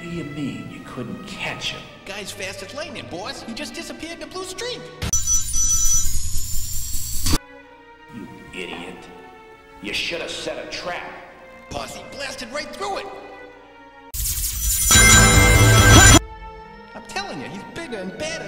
What do you mean? You couldn't catch him. Guy's fast as lightning, boss. He just disappeared in a blue streak. You idiot. You should have set a trap. Boss, he blasted right through it. I'm telling you, he's bigger and badder.